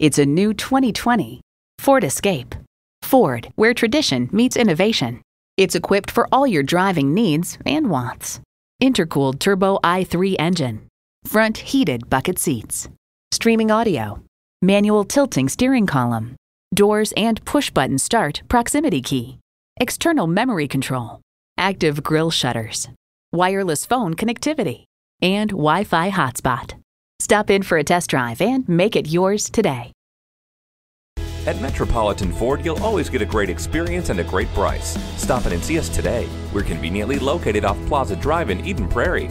It's a new 2020 Ford Escape. Ford, where tradition meets innovation. It's equipped for all your driving needs and wants. Intercooled turbo i3 engine, front heated bucket seats, streaming audio, manual tilting steering column, doors and push button start proximity key, external memory control, active grille shutters, wireless phone connectivity, and Wi Fi hotspot. Stop in for a test drive and make it yours today. At Metropolitan Ford, you'll always get a great experience and a great price. Stop in and see us today. We're conveniently located off Plaza Drive in Eden Prairie.